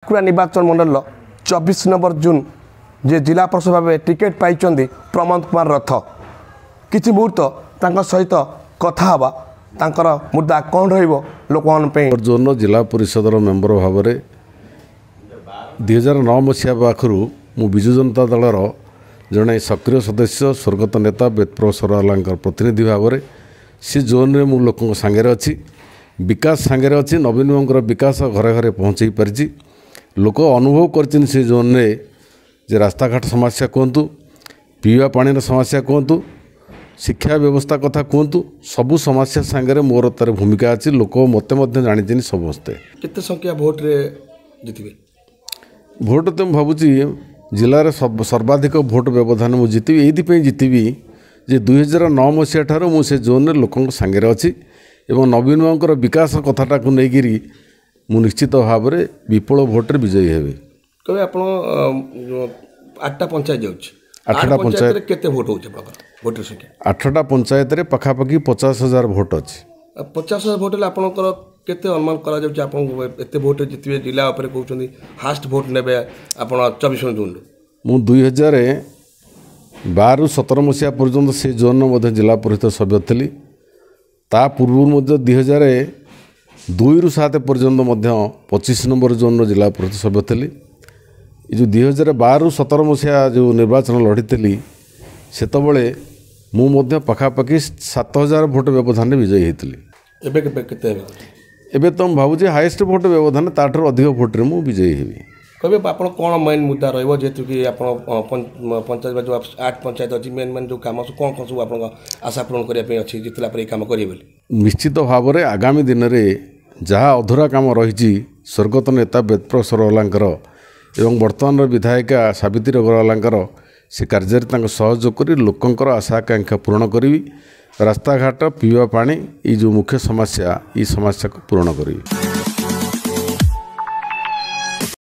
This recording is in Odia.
ବାঁକୁড়ା ନିର୍ବାଚନ ମଣ୍ଡଳର ଚବିଶ ନମ୍ବର ଜୁନ୍ ଯେ ଜିଲ୍ଲା ପରିଷଦ ଭାବେ ଟିକେଟ୍ ପାଇଛନ୍ତି ପ୍ରମୋଦ କୁମାର ରଥ। କିଛି ମୁହୂର୍ତ୍ତ ତାଙ୍କ ସହିତ କଥା ହେବା ତାଙ୍କର ମୁଦ୍ଦା କ'ଣ ରହିବ ଲୋକମାନଙ୍କ ପାଇଁ? ଜୋନ୍ର ଜିଲ୍ଲା ପରିଷଦର ମେମ୍ବର ଭାବରେ ଦୁଇ ହଜାର ନଅ ମସିହା ପାଖରୁ ମୁଁ ବିଜୁ ଜନତା ଦଳର ଜଣେ ସକ୍ରିୟ ସଦସ୍ୟ ସ୍ୱର୍ଗତ ନେତା ବେଦପ୍ରଫେସର ଆଲାଙ୍କର ପ୍ରତିନିଧି ଭାବରେ ସେ ଜୋନ୍ରେ ମୁଁ ଲୋକଙ୍କ ସାଙ୍ଗରେ ଅଛି। ବିକାଶ ସାଙ୍ଗରେ ଅଛି ନବୀନ ବାବୁଙ୍କର ବିକାଶ ଘରେ ଘରେ ପହଞ୍ଚାଇ ପାରିଛି। ଲୋକ ଅନୁଭବ କରିଛନ୍ତି ସେ ଜୋନ୍ରେ ଯେ ରାସ୍ତାଘାଟ ସମସ୍ୟା କୁହନ୍ତୁ ପିଇବା ପାଣିର ସମସ୍ୟା କୁହନ୍ତୁ ଶିକ୍ଷା ବ୍ୟବସ୍ଥା କଥା କୁହନ୍ତୁ ସବୁ ସମସ୍ୟା ସାଙ୍ଗରେ ମୋର ତାର ଭୂମିକା ଅଛି ଲୋକ ମୋତେ ମଧ୍ୟ ଜାଣିଛନ୍ତି ସମସ୍ତେ। କେତେ ସଂଖ୍ୟା ଭୋଟ୍ରେ ଜିତିବେ? ଭୋଟ୍ ତ ମୁଁ ଭାବୁଛି ଜିଲ୍ଲାରେ ସର୍ବ- ସର୍ବାଧିକ ଭୋଟ୍ ବ୍ୟବଧାନ ମୁଁ ଜିତିବି ଏଇଥିପାଇଁ ଜିତିବି ଯେ ଦୁଇହଜାର ନଅ ମସିହା ଠାରୁ ମୁଁ ସେ ଜୋନ୍ରେ ଲୋକଙ୍କ ସାଙ୍ଗରେ ଅଛି ଏବଂ ନବୀନ ବାବୁଙ୍କର ବିକାଶ କଥାଟାକୁ ନେଇକିରି ମୁଁ ନିଶ୍ଚିତ ଭାବରେ ବିପୁଳ ଭୋଟ୍ରେ ବିଜୟୀ ହେବି। କହିବେ ଆପଣ ଅ, ଆଠଟା ପଞ୍ଚାୟତ ଯାଉଛି। ଆଠଟା ଆଠ ପଞ୍ଚାୟତରେ କେତେ ଭୋଟ୍ ହେଉଛି ଆପଣଙ୍କର ଭୋଟର ସଂଖ୍ୟା? ଆଠଟା ପଞ୍ଚାୟତରେ ପାଖାପାଖି ପଚାଶ ହଜାର ଭୋଟ୍ ଅଛି। ଆଉ ପଚାଶ ହଜାର ଭୋଟ୍ ହେଲେ ଆପଣଙ୍କର କେତେ ଅନୁମାନ କରାଯାଉଛି? ଆପଣଙ୍କୁ ଏତେ ଭୋଟ୍ରେ ଜିତିବେ ଜିଲ୍ଲା ଉପରେ କହୁଛନ୍ତି ଫାଷ୍ଟ ଭୋଟ୍ ନେବେ ଆପଣ ଚବିଶ ଜୁନ୍ରୁ। ମୁଁ ଦୁଇ ହଜାର ବାରରୁ ସତର ମସିହା ପର୍ଯ୍ୟନ୍ତ ସେ ଜୋନ୍ର ମଧ୍ୟ ଜିଲ୍ଲା ପରିଷଦ ସଭ୍ୟ ଥିଲି। ତା ପୂର୍ବରୁ ମଧ୍ୟ ଦୁଇ ହଜାର ଦୁଇରୁ ସାତ ପର୍ଯ୍ୟନ୍ତ ମଧ୍ୟ ପଚିଶ ନମ୍ବର ଜୋନ୍ର ଜିଲ୍ଲା ପରିଷଦ ସଭ୍ୟ ଥିଲି। ଏ ଯେଉଁ ଦୁଇ ହଜାର ବାରରୁ ସତର ମସିହା ଯେଉଁ ନିର୍ବାଚନ ଲଢ଼ିଥିଲି ସେତେବେଳେ ମୁଁ ମଧ୍ୟ ପାଖାପାଖି ସାତ ହଜାର ଭୋଟ ବ୍ୟବଧାନରେ ବିଜୟୀ ହୋଇଥିଲି। ଏବେ କେବେ କେତେ ହେବେ? ଏବେ ତ ମୁଁ ଭାବୁଛି ହାଏଷ୍ଟ ଭୋଟ ବ୍ୟବଧାନ ତାଠାରୁ ଅଧିକ ଭୋଟରେ ମୁଁ ବିଜୟୀ ହେବି। କହିବେ ଆପଣ କ'ଣ ମେନ୍ ମୁଦ୍ଦା ରହିବ? ଯେହେତୁ କି ଆପଣ ପଞ୍ଚାୟତ ବା ଯେଉଁ ଆଠ ପଞ୍ଚାୟତ ଅଛି ମେନ୍ ମେନ୍ ଯେଉଁ କାମ ସବୁ କ'ଣ କ'ଣ ସବୁ ଆପଣଙ୍କ ଆଶା ପୂରଣ କରିବା ପାଇଁ ଅଛି? ଜିତିଲା ପରେ ଏଇ କାମ କରିବେ ବୋଲି? ନିଶ୍ଚିତ ଭାବରେ ଆଗାମୀ ଦିନରେ ଯାହା ଅଧୁରା କାମ ରହିଛି ସ୍ୱର୍ଗତ ନେତା ବେଦପ୍ରଫେସର ଅଲାଙ୍କର ଏବଂ ବର୍ତ୍ତମାନର ବିଧାୟିକା ସାବିତ୍ରୀ ଅଗ୍ରୱାଲାଙ୍କର ସେ କାର୍ଯ୍ୟରେ ତାଙ୍କୁ ସହଯୋଗ କରି ଲୋକଙ୍କର ଆଶା ଆକାଂକ୍ଷା ପୂରଣ କରିବି। ରାସ୍ତାଘାଟ ପିଇବା ପାଣି ଏଇ ଯେଉଁ ମୁଖ୍ୟ ସମସ୍ୟା ଏଇ ସମସ୍ୟାକୁ ପୂରଣ କରିବି।